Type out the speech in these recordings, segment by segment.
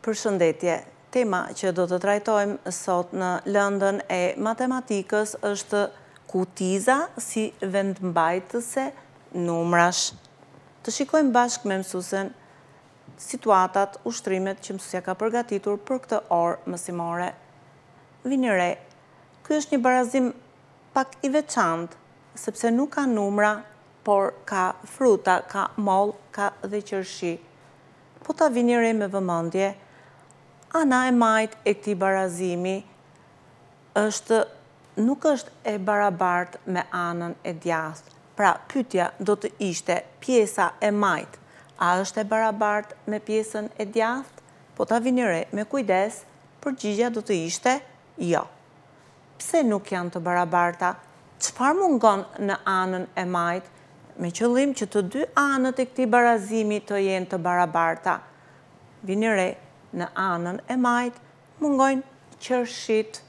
Përshëndetje. Tema që do të trajtojmë sot në lëndën e matematikës është kutiza si vendmbajtëse numrash. Të shikojmë bashkë me mësuesen situatat, ushtrimet që mësuesja ka përgatitur për këtë orë mësimore. Vini re, ky është një barazim pak i veçantë, sepse nuk ka numra, por ka fruta, ka mollë, ka dhe qershi. Po ta vini re me vëmendje, ana e majtë e këtij barazimi është nuk është e barabartë me anën e djathtë. Pra, pyetja do të ishte pjesa e majtë a është e barabartë me pjesën e djathtë? Po ta vini re me kujdes, përgjigja do të ishte jo. Pse nuk janë të barabarta? Çfarë mungon në anën e majtë? Me qëllim që të dy anët e këtij barazimi të jenë të barabarta, vini re, në anën e majtë mungojnë qershitë.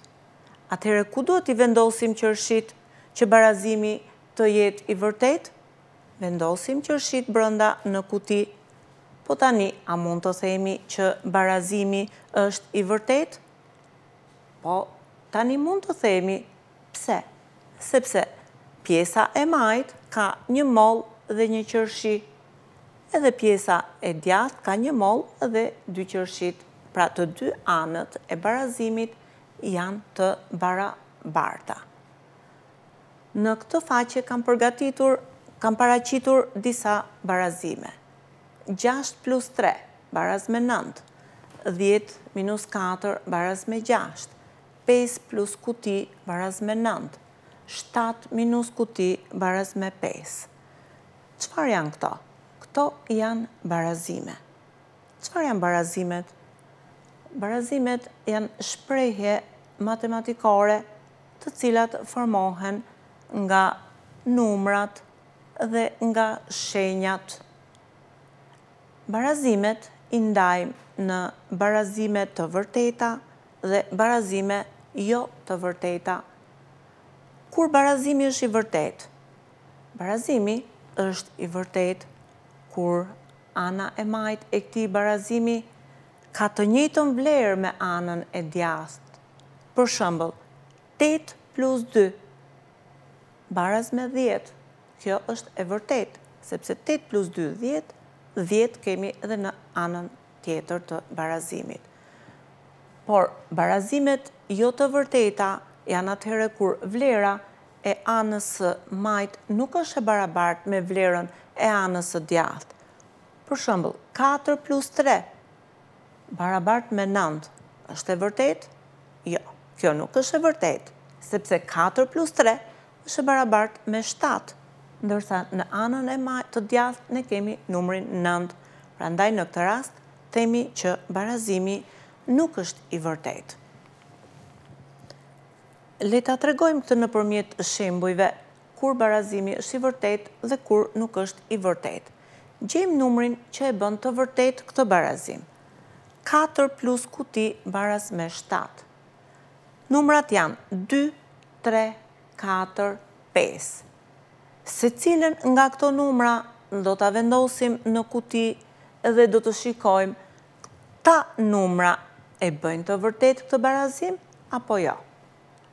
Atëherë ku duhet t'i vendosim qershitë që barazimi të jetë i vërtetë? Vendosim qershitë brenda në kuti. Po tani a mund të themi që barazimi është i vërtetë? Po, tani mund të themi pse, sepse pjesa e majtë ka një mollë dhe një qershi, edhe pjesa e djathtë ka një mollë dhe dy qershitë, pra të dy anët e barazimit janë të barabarta. Në këtë faqe kam përgatitur, kam paraqitur disa barazime. Gjashtë plus tre, baraz me nëntë. Dhjetë minus katër, baraz me gjashtë. Pesë plus kuti, baraz me nëntë. Shtatë minus kuti, baraz me pesë. Çfarë janë këto? Këto janë barazime. Çfarë janë barazimet? Barazimet janë shprehje matematikore të cilat formohen nga numrat dhe nga shenjat Barazimet i ndajmë në barazime të vërteta dhe barazime jo të vërteta. Kur barazimi është i vërtetë? Barazimi është i vërtetë kur ana e majtë e këtij barazimi ka të njëjtën vlerë me anën e djathtë. Për shembull, tetë plus dy. Baraz me dhjetë, kjo është e vërtetë, sepse tetë plus dy dhjetë, dhjetë kemi edhe në anën tjetër të barazimit. Por barazimet jo të vërteta janë atëherë kur vlera e anës së majtë nuk është e barabartë me vlerën e anës së djathtë. Për shembull, katër plus tre, Barabartë me nëntë, është e vërtetë? Jo, kjo nuk është e vërtetë, sepse katër plus tre është e barabartë me shtatë, ndërsa në anën e majtë të djathtë ne kemi numrin nëntë, prandaj në këtë rast themi që barazimi nuk është i vërtetë. Le ta tregojmë këtë nëpërmjet shembujve. kur barazimi është i vërtetë dhe kur nuk është i vërtetë. Gjejmë numrin që e bën të vërtetë këtë barazim. Katër plus kuti baraz me shtatë. Numrat janë dy, tre, katër, pesë. Secilën nga këto numra do ta vendosim në kuti dhe do të shikojmë këta numra e bëjnë të vërtetë këtë barazim apo jo.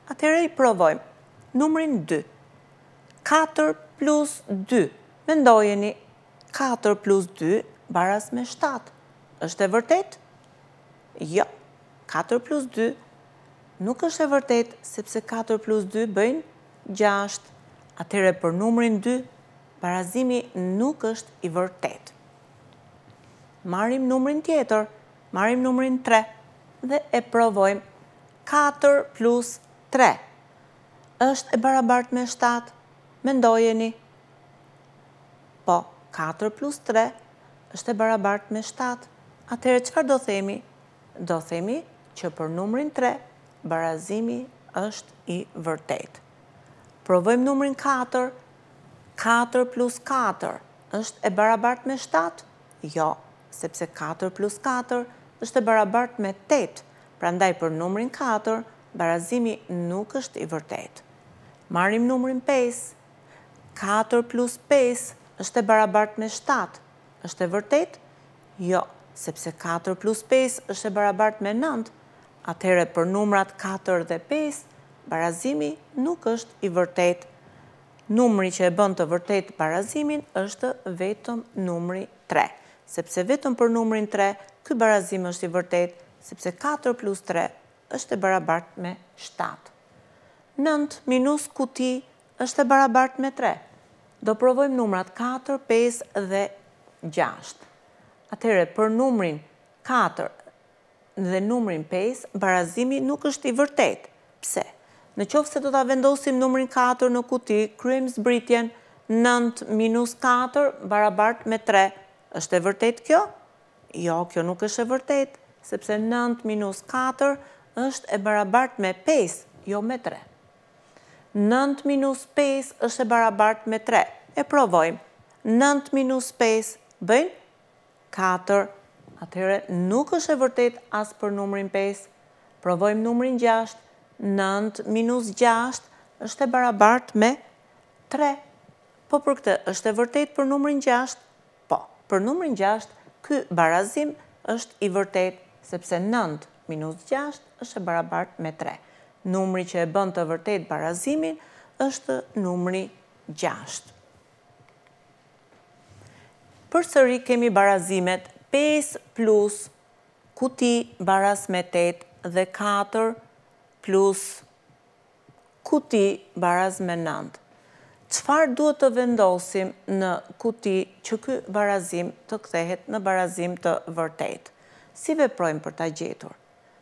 Atëherë i provojmë numrin dy. Katër plus dy. Mendojeni, katër plus dy baraz me shtatë. Është e vërtetë? Jo. Katër plus dy nuk është e vërtetë, sepse katër plus dy bëjnë gjashtë. Atëherë për numrin dy, barazimi nuk është i vërtetë. Marrim numrin tjetër, marrim numrin tre dhe e provojmë. Katër plus tre është e barabartë me shtatë? Mendojeni. Po, katër plus tre është e barabartë me shtatë. Atëherë çfarë do themi? Do themi që për numrin tre, barazimi është i vërtetë. Provojmë numrin katër. Katër plus katër është e barabartë me shtatë? Jo, sepse katër plus katër është e barabartë me tetë, Prandaj për numrin katër barazimi nuk është i vërtetë. Marrim numrin pesë. Katër plus pesë është e barabartë me shtatë. Është e vërtetë? Jo, sepse katër plus pesë është e barabartë me nëntë. Atëherë për numrat katër dhe pesë barazimi nuk është i vërtetë. Numri që e bën të vërtetë barazimin është vetëm numri tre. Sepse vetëm për numrin tre ky barazim është i vërtetë, Sepse katër plus tre është e barabartë me shtatë. Nëntë minus kuti është e barabartë me tre. Do provojmë numrat katër, pesë dhe gjashtë. Atëherë, për numrin katër dhe numrin pesë, barazimi nuk është i vërtetë. Pse? Në qoftë se do ta vendosim numrin katër në kuti, kryejmë zbritjen, nëntë minus katër barabartë me tre. Është e vërtetë kjo? Jo, kjo nuk është e vërtetë, sepse nëntë minus katër është e barabartë me pesë, jo me tre. Nëntë minus pesë është e barabartë me tre. E provojmë. Nëntë minus pesë bëjnë? Katër. Atëherë nuk është e vërtetë as për numrin pesë. Provojmë numrin gjashtë. Nëntë minus gjashtë është e barabartë me tre. Po për këtë është e vërtetë për numrin gjashtë? Po, për numrin gjashtë ky barazim është i vërtetë sepse nëntë minus gjashtë është e barabartë me tre. Numri që e bën të vërtetë barazimin është numri gjashtë. Përsëri kemi barazimet pesë plus kuti baraz me tetë dhe katër plus kuti baraz me nëntë. Çfarë duhet të vendosim në kuti që ky barazim të kthehet në barazim të vërtetë? Si veprojmë për ta gjetur?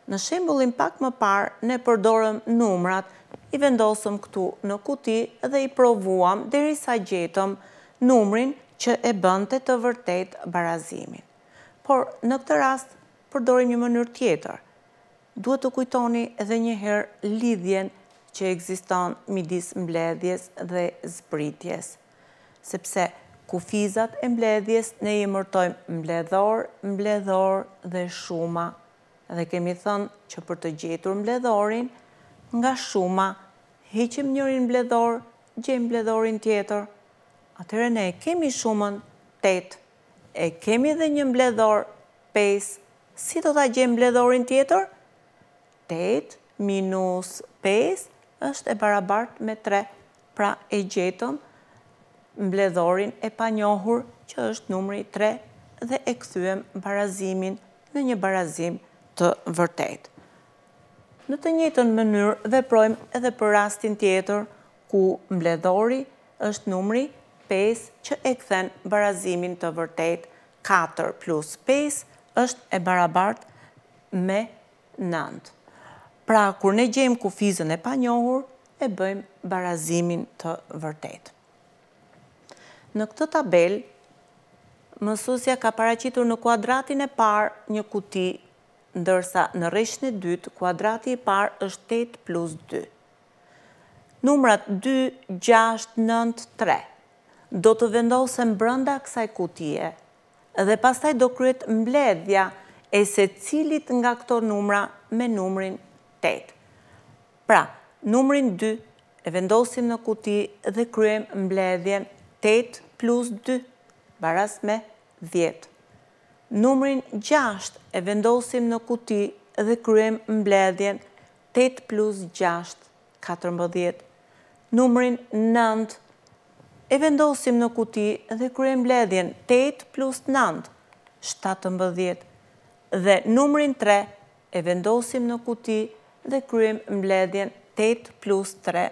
Në shembullin pak më parë ne përdorëm numrat, i vendosëm këtu në kuti dhe i provuam derisa gjetëm numrin që e bënte të vërtetë barazimin. Por në këtë rast përdorim një mënyrë tjetër. Duhet të kujtoni edhe një herë lidhjen që ekziston midis mbledhjes dhe zbritjes. Sepse kufizat e mbledhjes ne i emërtojmë mbledhor, mbledhor dhe shuma dhe kemi thënë që për të gjetur mbledhorin, nga shuma heqim njërin mbledhor, gjejmë mbledhorin tjetër. Atëherë ne e kemi shumën tetë E kemi dhe një mbledhor pesë si do ta gjejmë mbledhorin tjetër? Tetë minus pesë është e barabartë me tre, pra e gjetëm mbledhorin e panjohur që është numri tre dhe e kthyem barazimin në një barazim të vërtetë. Në të njëjtën mënyrë veprojmë edhe për rastin tjetër ku mbledhori është numri pesë që e kthen barazimin të vërtetë, katër plus pesë është e barabartë me nëntë. Pra kur ne gjejmë kufizën e panjohur, e bëjmë barazimin të vërtetë. Në këtë tabelë, mësuesja ka paraqitur në kuadratin e parë një kuti, ndërsa në rreshtin e dytë kuadrati i parë është tetë plus dy. Numrat dy, gjashtë, nëntë, tre do të vendosen brenda kësaj kutie dhe pastaj do kryhet mbledhja e secilit nga këto numra me numrin tetë. Pra, numrin dy e vendosim në kuti dhe kryejmë mbledhjen tetë plus dy baras me dhjetë. Numrin gjashtë e vendosim në kuti dhe kryejmë mbledhjen tetë plus gjashtë, katërmbëdhjetë, numrin nëntë e vendosim në kuti dhe kryejmë mbledhjen, tetë plus nëntë, shtatëmbëdhjetë, dhe numrin tre e vendosim në kuti dhe kryejmë mbledhjen, tetë plus tre,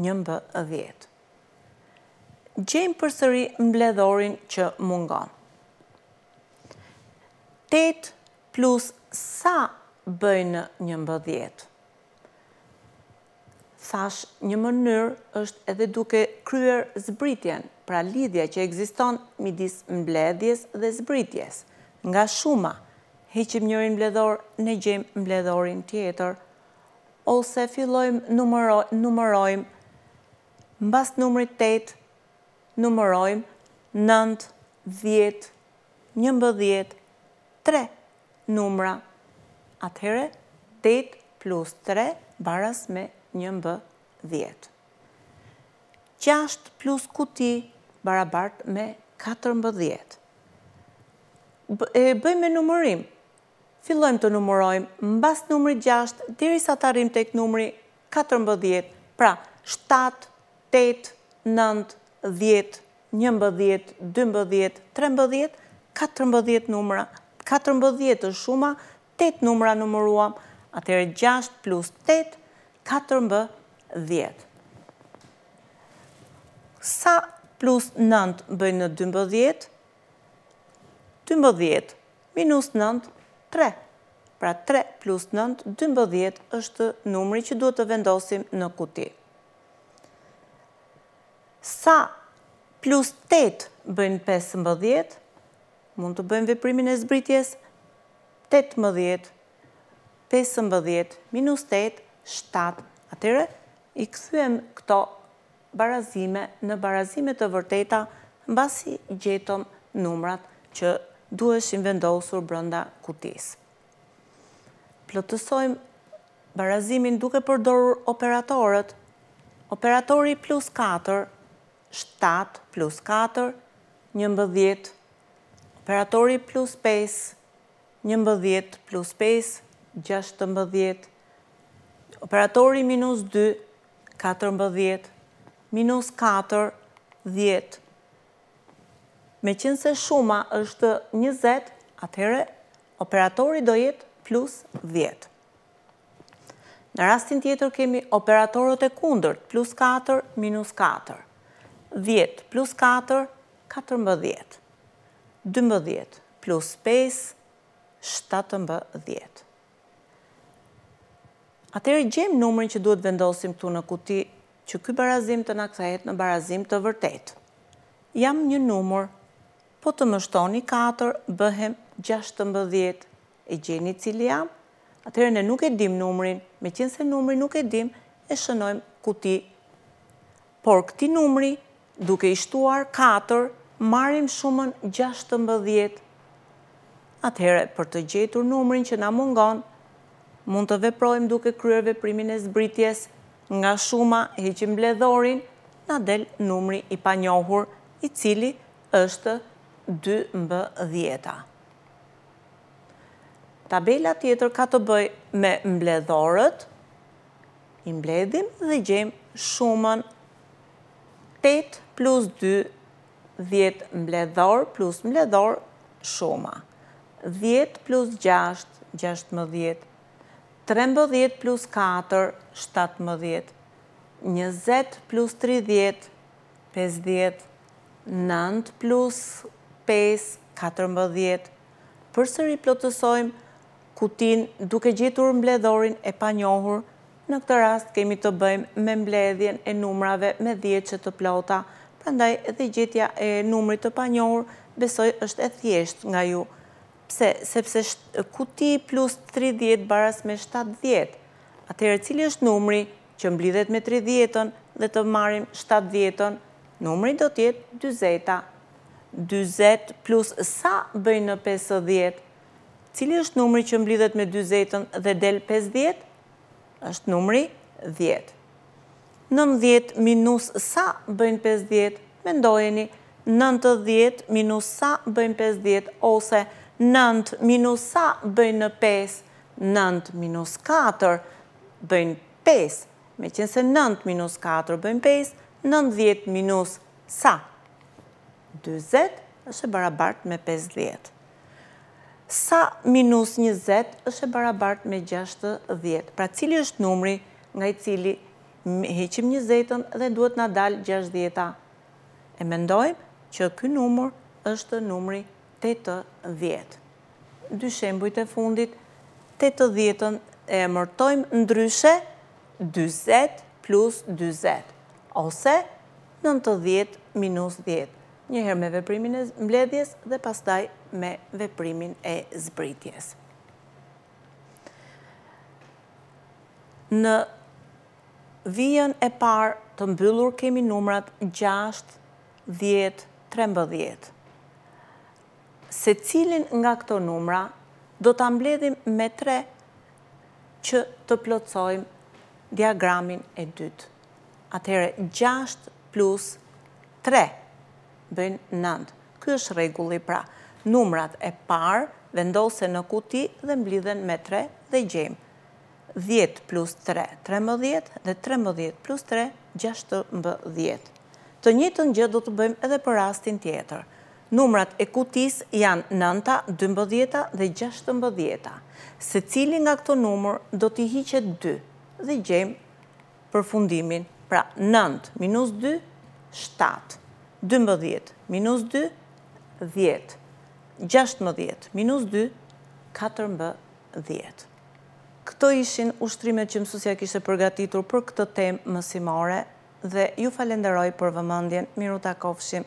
njëmbëdhjetë. Gjejmë përsëri mbledhorin që mungon. Tetë Plus sa bëjnë njëmbëdhjetë? Thashë një mënyrë është edhe duke kryer zbritjen, pra lidhja që ekziston midis mbledhjes dhe zbritjes. Nga shuma, heqim njërin mbledhor ne gjejmë mbledhorin tjetër ose fillojmë numërojmë mbas numrit tetë numërojmë nëntë, dhjetë, njëmbëdhjetë, tre numra, atëherë tetë plus tre baras me njëmbëdhjetë. Gjashtë plus kuti barabartë me katërmbëdhjetë. E bëjmë me numërim. Fillojmë të numërojmë mbas numrit gjashtë derisa të arrijmë tek numri katërmbëdhjetë, pra, shtatë, tetë, nëntë, dhjetë, njëmbëdhjetë, dymbëdhjetë, trembëdhjetë, katërmbëdhjetë numra, katërmbëdhjetë është shuma, tetë numra numëruam, atëherë gjashtë plus tetë, katërmbëdhjetë. Sa plus nëntë bëjnë dymbëdhjetë, Dymbëdhjetë, minus nëntë, tre. Pra tre plus nëntë, dymbëdhjetë është numri që duhet të vendosim në kuti. Sa plus tetë bëjnë pesëmbëdhjetë? Mund të bëjmë veprimin e zbritjes? Tetëmbëdhjetë, pesëmbëdhjetë, minus tetë, shtatë. Atëherë, i kthyem këto barazime në barazime të vërteta mbasi gjetëm numrat që duheshin vendosur brenda kutisë. Plotësojmë barazimin duke përdorur operatorët, operatori plus katër, shtatë plus katër, njëmbëdhjetë, operatori plus pesë, njëmbëdhjetë plus pesë, gjashtëmbëdhjetë, operatori minus dy, katërmbëdhjetë minus katër, dhjetë. Meqenëse shuma është njëzet, atëherë operatori do jetë plus dhjetë. Në rastin tjetër kemi operatorët e kundërt, plus katër, minus katër. Dhjetë, plus katër, katërmbëdhjetë. Dymbëdhjetë, plus pesë, shtatëmbëdhjetë. Atëherë gjejmë numrin që duhet vendosim këtu në kuti që ky barazim të na kthehet në barazim të vërtetë. Jam një numër, po të më shtoni katër bëhem gjashtëmbëdhjetë, e gjeni cili jam? Atëherë ne nuk e dimë numrin, meqenëse numrin nuk e dimë, e shënojmë kuti Por këtij numri, duke i shtuar katër, marrim shumën gjashtëmbëdhjetë. Atëherë, për të gjetur numrin që na mungon, mund të veprojmë duke kryer veprimin e zbritjes, nga shuma heqim mbledhorin, na del numri i panjohur, i cili është dymbëdhjeta. Tabela tjetër ka të bëjë me mbledhorët. I mbledhim dhe gjejmë shumën tetë plus dy, dhjetë mbledhor plus mbledhor, shuma. Dhjetë plus gjashtë, gjashtëmbëdhjetë. Trembëdhjetë plus katër, shtatëmbëdhjetë. Njëzet plus tridhjetë, pesëdhjetë. Nëntë plus pesë, katërmbëdhjetë. Përsëri plotësojmë kutinë duke gjetur mbledhorin e panjohur, në këtë rast kemi të bëjmë me mbledhjen e numrave me dhjetëshe të plota, prandaj dhe gjetja e numrit të panjohur besoj është e thjeshtë nga ju. Pse? Sepse kuti plus tridhjetë baras me shtatëdhjetë. Atëherë cili është numri që mblidhet me tridhjetën dhe të marrim shtatëdhjetën? Numri do të jetë dyzeta. Dyzet plus sa bëjnë pesëdhjetë? Cili është numri që mblidhet me dyzetën dhe del pesëdhjetë? Është numri dhjetë. Nëntëdhjetë minus sa bëjnë pesëdhjetë? Mendojeni, nëntëdhjetë minus sa bëjnë pesëdhjetë ose nëntë minus sa bëjnë pesë? Nëntë minus katër bëjnë pesë. Meqenëse nëntë minus katër bëjnë pesë, nëntëdhjetë minus sa? Dyzet është e barabartë me pesëdhjetë. Sa minus njëzet është e barabartë me gjashtëdhjetë? Pra cili është numri nga i cili heqim njëzetën dhe duhet na dalë gjashtëdhjeta? E mendojmë që ky numër është numri tetëdhjetë. Dy shembujt e fundit, tetëdhjetën e emërtojmë ndryshe dyzet plus dyzet ose nëntëdhjetë minus dhjetë. njëherë me veprimin e mbledhjes dhe pastaj me veprimin e zbritjes. Në vijën e parë të mbyllur kemi numrat 6, 10, 13. Secilin nga këto numra do ta mbledhim me 3 që të plotësojmë diagramin e dytë. atëherë gjashtë plus tre bëjnë nëntë. Ky është rregulli pra. Numrat e parë vendosen në kuti dhe mblidhen me tre dhe gjejmë dhjetë plus tre, trembëdhjetë dhe trembëdhjetë plus tre, gjashtëmbëdhjetë. Të njëjtën gjë do të bëjmë edhe për rastin tjetër. Numrat e kutisë janë nënta, dymbëdhjeta dhe gjashtëmbëdhjeta. Secili nga këto numër do t'i hiqet dy dhe gjejmë përfundimin, pra nëntë minus dy, shtatë, dymbëdhjetë minus dy, dhjetë, gjashtëmbëdhjetë minus dy, katërmbëdhjetë. Këto ishin ushtrimet që mësuesja kishte përgatitur për këtë temë mësimore dhe ju falenderoj për vëmendjen, mirë u takofshim!